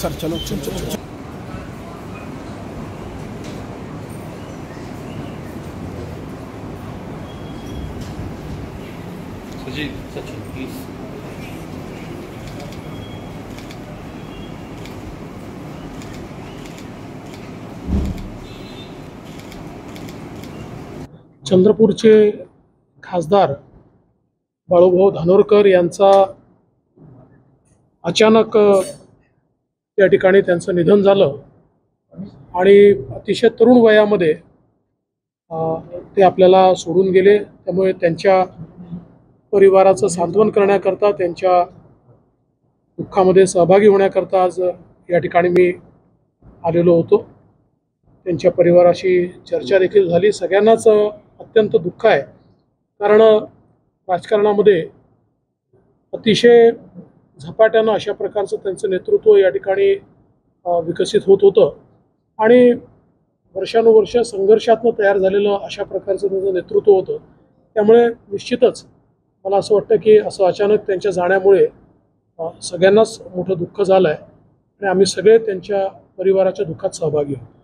Sir चलो चलो चलो चलो. चंद्रपूरचे खासदार बाळूभाऊ धानोरकर यांचा अचानक त्या या ठिकाणी त्यांचं निधन झालं आणि अतिशय तरुण वयामध्ये ते आपल्याला सोडून गेले. त्यामुळे त्यांच्या परिवाराचं सांत्वन करण्याकरता त्यांच्या दुःखामध्ये सहभागी होण्याकरता आज या ठिकाणी मी आलेलो होतो. त्यांच्या परिवाराशी चर्चा देखील झाली. सगळ्यांनाच अत्यंत दुःख आहे. कारण राजकारणामध्ये अतिशय झपाट्यानं अशा प्रकारचं त्यांचं नेतृत्व या ठिकाणी विकसित होत होतं. आणि वर्षानुवर्ष संघर्षातनं तयार झालेलं अशा प्रकारचं त्यांचं नेतृत्व होतं. त्यामुळे निश्चितच मला असं वाटतं की असं अचानक त्यांच्या जाण्यामुळे सगळ्यांनाच मोठं दुःख झालं आहे आणि आम्ही सगळे त्यांच्या परिवाराच्या दुःखात सहभागी आहोत.